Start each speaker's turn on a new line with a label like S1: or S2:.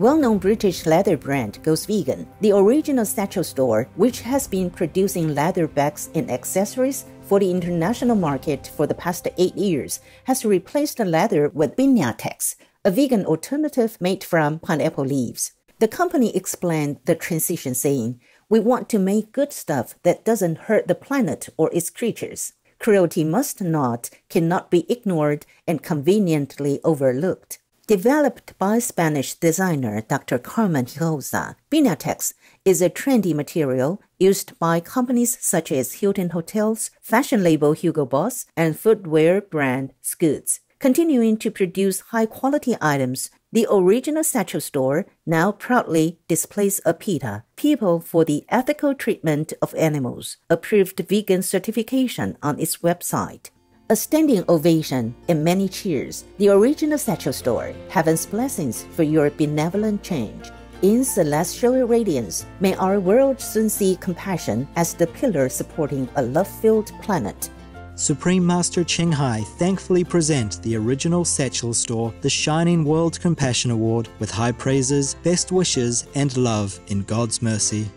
S1: Well known British leather brand goes vegan. The original satchel store, which has been producing leather bags and accessories for the international market for the past eight years, has replaced the leather with Piñatex, a vegan alternative made from pineapple leaves. The company explained the transition saying, We want to make good stuff that doesn't hurt the planet or its creatures. Cruelty must not, cannot be ignored and conveniently overlooked. Developed by Spanish designer Dr. Carmen Hijosa, Piñatex is a trendy material used by companies such as Hilton Hotels, fashion label Hugo Boss, and footwear brand Scoots. Continuing to produce high quality items, the original satchel store now proudly displays a PETA, People for the Ethical Treatment of Animals, approved vegan certification on its website. A standing ovation and many cheers. The original Satchel Store. Heaven's blessings for your benevolent change. In celestial radiance, may our world soon see compassion as the pillar supporting a love-filled planet.
S2: Supreme Master Ching Hai thankfully present the original Satchel Store the Shining World Compassion Award with high praises, best wishes, and love in God's mercy.